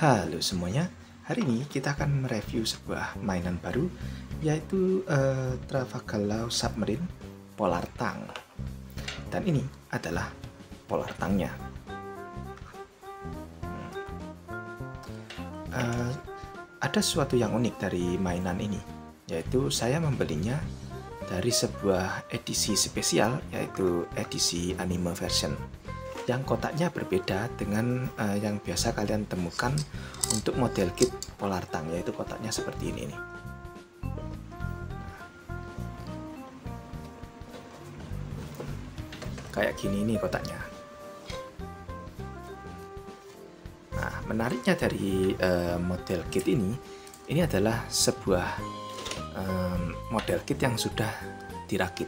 Halo semuanya, hari ini kita akan mereview sebuah mainan baru yaitu uh, Travagalo Submarine Polar Tang. Dan ini adalah Polar Tangnya. Uh, ada sesuatu yang unik dari mainan ini, yaitu saya membelinya dari sebuah edisi spesial yaitu edisi anime version yang kotaknya berbeda dengan uh, yang biasa kalian temukan untuk model kit Polar Tang yaitu kotaknya seperti ini nih. Kayak gini nih kotaknya. Nah, menariknya dari uh, model kit ini, ini adalah sebuah um, model kit yang sudah dirakit.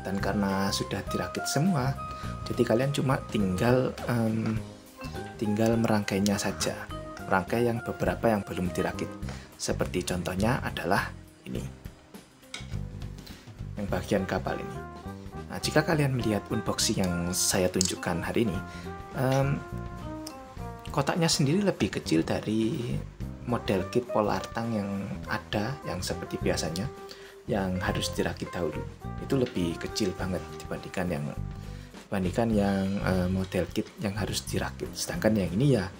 Dan karena sudah dirakit semua, jadi kalian cuma tinggal um, tinggal merangkainya saja. Merangkai yang beberapa yang belum dirakit. Seperti contohnya adalah ini. Yang bagian kapal ini. Nah jika kalian melihat unboxing yang saya tunjukkan hari ini um, kotaknya sendiri lebih kecil dari model kit polar tang yang ada yang seperti biasanya yang harus dirakit dahulu. Itu lebih kecil banget dibandingkan yang dibandingkan yang uh, model kit yang harus dirakit. Sedangkan yang ini ya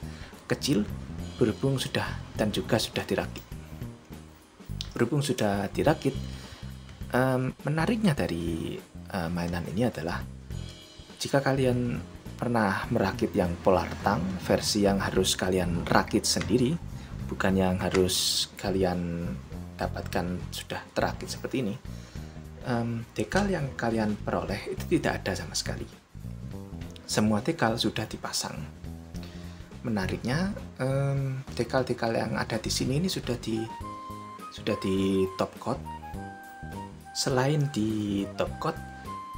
kecil berhubung sudah dan juga sudah dirakit. Berhubung sudah dirakit um, menariknya dari uh, mainan ini adalah jika kalian pernah merakit yang polar tang versi yang harus kalian rakit sendiri bukan yang harus kalian dapatkan sudah terakit seperti ini um, dekal yang kalian peroleh itu tidak ada sama sekali. Semua dekal sudah dipasang. Menariknya, um, dekal-dekal yang ada di sini ini sudah di sudah di top coat. Selain di top coat,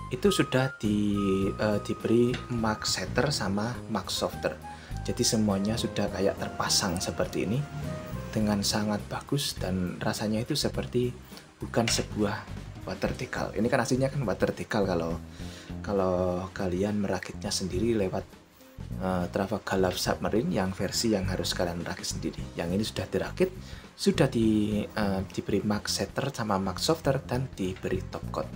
itu sudah di uh, diberi mark setter sama mark softer. Jadi semuanya sudah kayak terpasang seperti ini dengan sangat bagus dan rasanya itu seperti bukan sebuah decal. Ini kan aslinya kan decal kalau kalau kalian merakitnya sendiri lewat uh, Travagalo Submarine yang versi yang harus kalian rakit sendiri. Yang ini sudah dirakit, sudah di uh, diberi mark setter sama mark softer dan diberi top coat.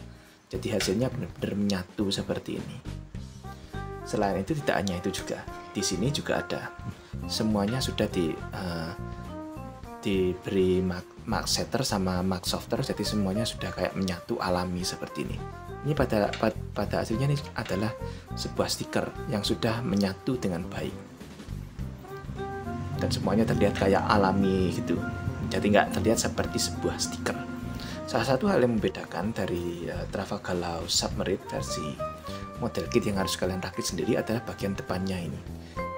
Jadi hasilnya benar-benar menyatu seperti ini. Selain itu tidak hanya itu juga, di sini juga ada semuanya sudah di uh, diberi mark, mark setter sama mark softer jadi semuanya sudah kayak menyatu alami seperti ini. Ini pada pada hasilnya ini adalah sebuah stiker yang sudah menyatu dengan baik. Dan semuanya terlihat kayak alami gitu. Jadi nggak terlihat seperti sebuah stiker. Salah satu hal yang membedakan dari uh, Travagalo Submarine versi model kit yang harus kalian rakit sendiri adalah bagian depannya ini.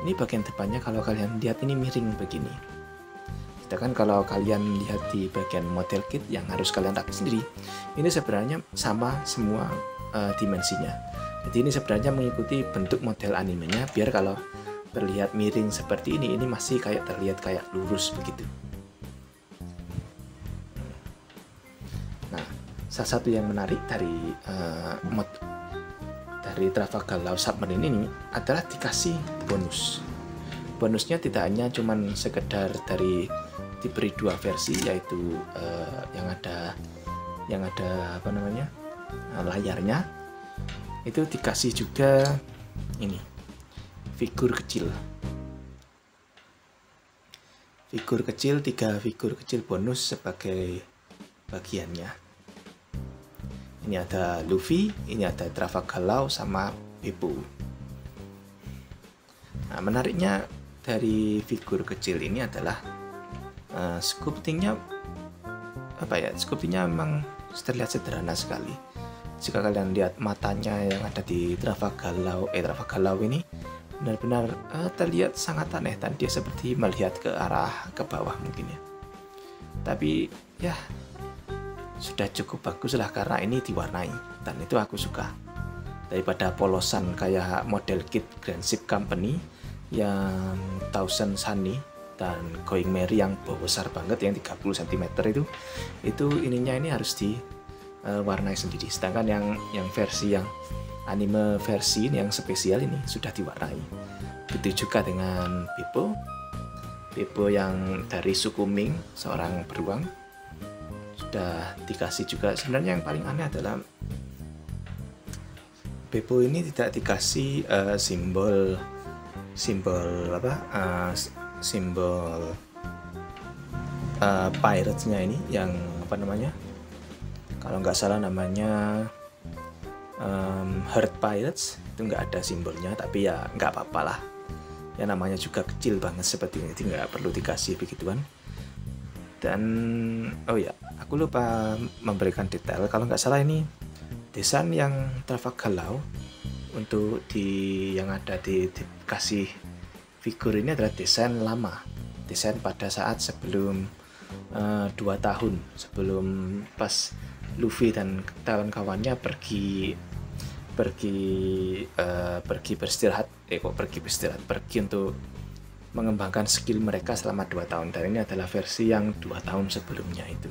Ini bagian depannya kalau kalian lihat ini miring begini Sedangkan kalau kalian lihat di bagian model kit yang harus kalian rakit sendiri, ini sebenarnya sama semua uh, dimensinya. Jadi ini sebenarnya mengikuti bentuk model animenya biar kalau terlihat miring seperti ini, ini masih kayak terlihat kayak lurus begitu. Nah, salah satu yang menarik dari uh, mod dari Travagalo Submarine ini adalah dikasih bonus. Bonusnya tidak hanya cuman sekedar dari diberi dua versi yaitu uh, yang ada yang ada apa namanya layarnya. Itu dikasih juga ini figur kecil. Figur kecil tiga figur kecil bonus sebagai bagiannya. Ini ada Luffy ini ada Travagalo sama Bebo nah menariknya dari figur kecil ini adalah uh, sculptingnya apa ya? Sculptingnya memang terlihat sederhana sekali. Jika kalian lihat matanya yang ada di Travagalo eh Travagalo ini benar-benar uh, terlihat sangat aneh dan dia seperti melihat ke arah ke bawah mungkin ya. Tapi ya sudah cukup bagus lah karena ini diwarnai dan itu aku suka. Daripada polosan kayak model kit Grand Ship Company yang Thousand Sunny dan Going Merry yang besar banget yang 30 cm itu itu ininya ini harus diwarnai uh, sendiri. Sedangkan yang yang versi yang anime versi ini yang spesial ini sudah diwarnai. Begitu juga dengan Bebo Bebo yang dari suku Ming seorang beruang sudah dikasih juga. Sebenarnya yang paling aneh adalah Bebo ini tidak dikasih uh, simbol simbol apa uh, simbol uh, piratesnya ini yang apa namanya? Kalau nggak salah namanya um, Heart Pirates itu nggak ada simbolnya tapi ya nggak apa-apa lah. Ya namanya juga kecil banget seperti ini jadi nggak perlu dikasih begituan. Dan oh ya aku lupa memberikan detail. Kalau nggak salah ini desain yang galau untuk di yang ada di dikasih figur ini adalah desain lama. Desain pada saat sebelum uh, dua tahun sebelum pas Luffy dan kawan-kawannya pergi pergi uh, pergi beristirahat. Eh kok pergi beristirahat? Pergi untuk mengembangkan skill mereka selama dua tahun. Dan ini adalah versi yang dua tahun sebelumnya itu.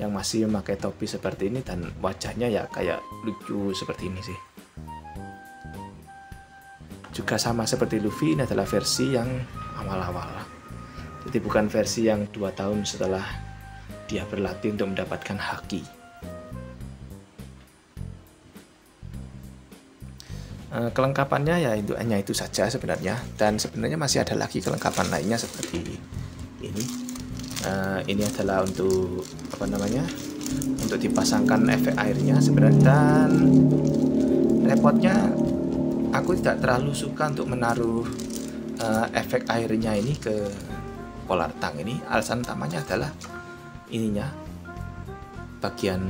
Yang masih memakai topi seperti ini dan wajahnya ya kayak lucu seperti ini sih juga sama seperti Luffy ini adalah versi yang awal-awal. Jadi bukan versi yang dua tahun setelah dia berlatih untuk mendapatkan haki. Eh, kelengkapannya ya itu hanya itu saja sebenarnya. Dan sebenarnya masih ada lagi kelengkapan lainnya seperti ini. Uh, ini adalah untuk apa namanya untuk dipasangkan efek airnya sebenarnya. Dan repotnya aku tidak terlalu suka untuk menaruh uh, efek airnya ini ke polar tang ini. Alasan utamanya adalah ininya bagian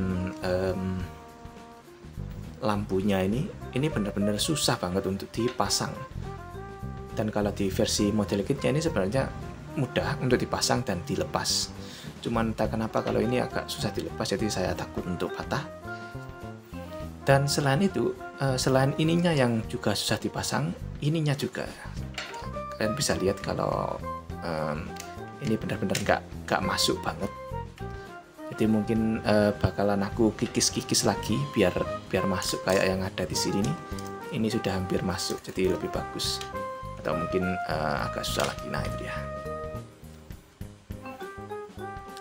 um, lampunya ini ini benar-benar susah banget untuk dipasang. Dan kalau di versi model kitnya ini sebenarnya mudah untuk dipasang dan dilepas. Cuman entah kenapa kalau ini agak susah dilepas jadi saya takut untuk patah dan selain itu eh, selain ininya yang juga susah dipasang ininya juga. Kalian bisa lihat kalau um, ini benar-benar nggak nggak masuk banget. Jadi mungkin uh, bakalan aku kikis-kikis lagi biar biar masuk kayak yang ada di sini nih. Ini sudah hampir masuk jadi lebih bagus. Atau mungkin uh, agak susah lagi. Nah itu dia.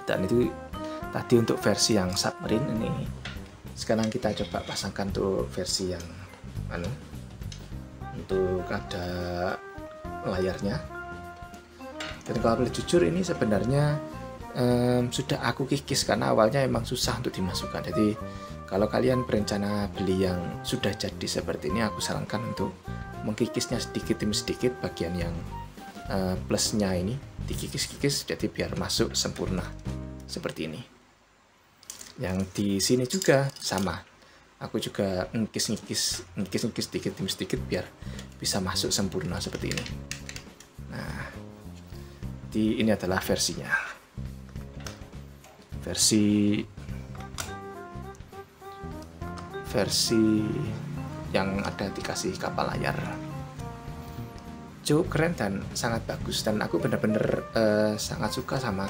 Dan itu tadi untuk versi yang submarine ini sekarang kita coba pasangkan tuh versi yang anu untuk ada layarnya. Dan kalau boleh jujur ini sebenarnya um, sudah aku kikis karena awalnya emang susah untuk dimasukkan. Jadi kalau kalian berencana beli yang sudah jadi seperti ini aku sarankan untuk mengkikisnya sedikit demi sedikit bagian yang uh, plusnya ini. Dikikis-kikis jadi biar masuk sempurna seperti ini yang di sini juga sama. Aku juga ngikis-ngikis ngikis-ngikis sedikit demi sedikit biar bisa masuk sempurna seperti ini. Nah di ini adalah versinya. Versi versi yang ada dikasih kapal layar. Cukup keren dan sangat bagus dan aku benar-benar uh, sangat suka sama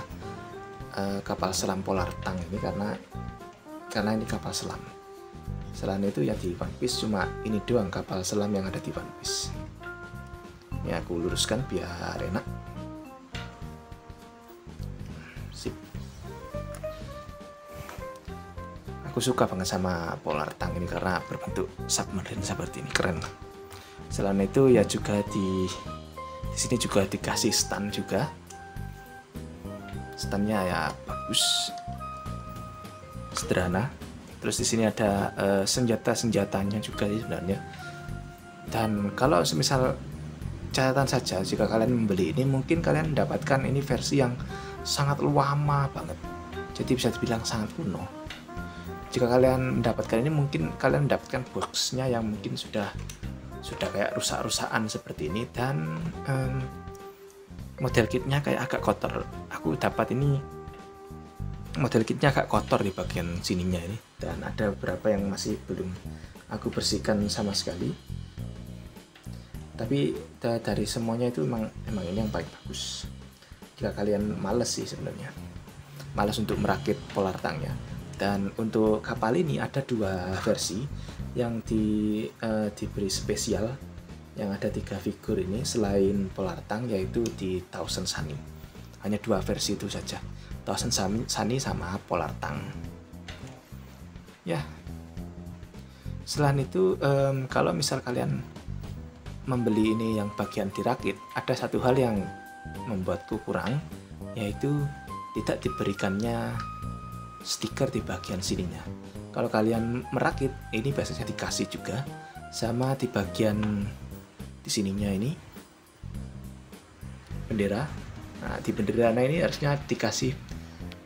uh, kapal selam Polar Tang ini karena karena ini kapal selam. Selain itu ya di One Piece cuma ini doang kapal selam yang ada di One Piece. Ini aku luruskan biar enak. Aku suka banget sama polar tang ini karena berbentuk submarine seperti ini. Keren. Selain itu ya juga di di sini juga dikasih stand juga. Standnya ya bagus sederhana. Terus di sini ada uh, senjata senjatanya juga sih sebenarnya. Dan kalau semisal catatan saja jika kalian membeli ini mungkin kalian mendapatkan ini versi yang sangat lama banget. Jadi bisa dibilang sangat kuno. Jika kalian mendapatkan ini mungkin kalian mendapatkan boxnya yang mungkin sudah sudah kayak rusak-rusakan seperti ini. Dan um, model kitnya kayak agak kotor. Aku dapat ini model kitnya agak kotor di bagian sininya ini. Dan ada beberapa yang masih belum aku bersihkan sama sekali. Tapi dari semuanya itu emang emang ini yang paling bagus. Jika kalian males sih sebenarnya. Males untuk merakit polar tangnya dan untuk kapal ini ada dua versi. Yang di, uh, diberi spesial yang ada tiga figur ini selain Polar Tang yaitu di Thousand Sunny. hanya dua versi itu saja Thousand Sunny sama Polar Tang. Ya. Selain itu um, kalau misal kalian membeli ini yang bagian dirakit ada satu hal yang membuatku kurang yaitu tidak diberikannya stiker di bagian sininya. Kalau kalian merakit ini biasanya dikasih juga sama di bagian di sininya ini. Bendera. Nah di bendera ini harusnya dikasih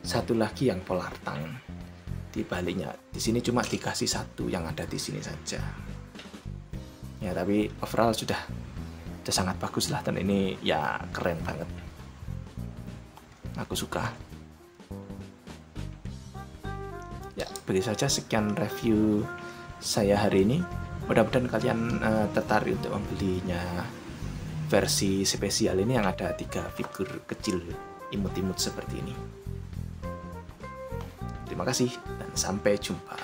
satu lagi yang polar tang di baliknya di sini cuma dikasih satu yang ada di sini saja. Ya tapi overall sudah sudah sangat bagus lah. Dan ini ya keren banget. Aku suka. Ya begitu saja sekian review saya hari ini. Mudah-mudahan kalian uh, tertarik untuk membelinya versi spesial ini yang ada tiga figur kecil imut-imut seperti ini terima kasih dan sampai jumpa